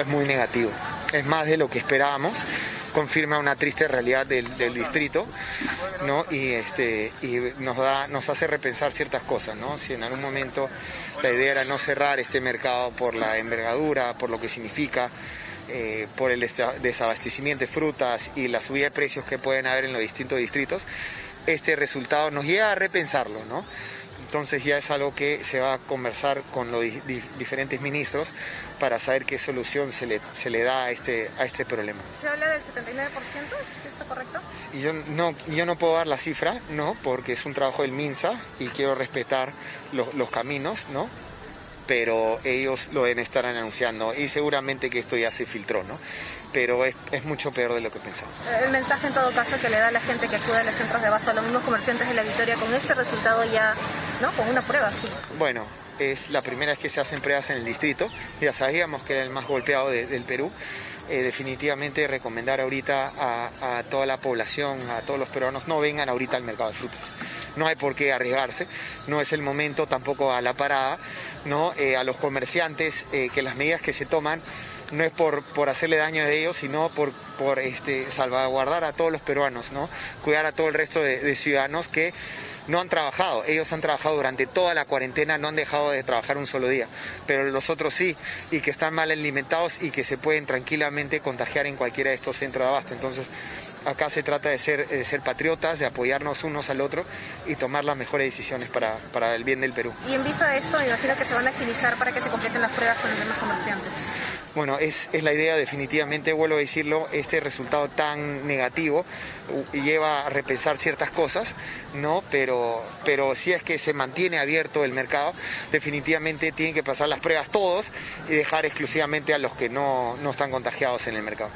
es muy negativo, es más de lo que esperábamos, confirma una triste realidad del, distrito, ¿no? Y este y nos da nos hace repensar ciertas cosas, ¿no? Si en algún momento la idea era no cerrar este mercado por la envergadura, por lo que significa eh, por el desabastecimiento de frutas y la subida de precios que pueden haber en los distintos distritos, este resultado nos lleva a repensarlo, ¿no? Entonces ya es algo que se va a conversar con los diferentes ministros para saber qué solución se le, se le da a este, a este problema. ¿Se habla del 79%? ¿Está correcto? Yo no, yo no puedo dar la cifra, no, porque es un trabajo del MINSA y quiero respetar los caminos, ¿no? pero ellos lo deben estar anunciando y seguramente que esto ya se filtró, ¿no? Pero es, mucho peor de lo que pensaba. El mensaje en todo caso que le da a la gente que acude a los centros de abasto, a los mismos comerciantes de la Victoria, con este resultado ya, ¿no? Con una prueba. Bueno, es la primera vez que se hacen pruebas en el distrito, ya sabíamos que era el más golpeado del Perú. Eh, definitivamente recomendar ahorita a, a toda la población, a todos los peruanos, no vengan ahorita al mercado de frutas no hay por qué arriesgarse, no es el momento tampoco a la parada, ¿no? Eh, a los comerciantes eh, que las medidas que se toman no es por, por hacerle daño a ellos, sino por, por este, salvaguardar a todos los peruanos, ¿no? cuidar a todo el resto de ciudadanos que no han trabajado. Ellos han trabajado durante toda la cuarentena, no han dejado de trabajar un solo día, pero los otros sí, y que están mal alimentados y que se pueden tranquilamente contagiar en cualquiera de estos centros de abasto. Entonces, acá se trata de ser, patriotas, de apoyarnos unos al otro y tomar las mejores decisiones para, para el bien del Perú. Y en vista de esto, me imagino que se van a agilizar para que se completen las pruebas con los demás comerciantes. Bueno, es, es, la idea definitivamente, vuelvo a decirlo, este resultado tan negativo lleva a repensar ciertas cosas, ¿no? Pero, pero si es que se mantiene abierto el mercado, definitivamente tienen que pasar las pruebas todos y dejar exclusivamente a los que no, no están contagiados en el mercado.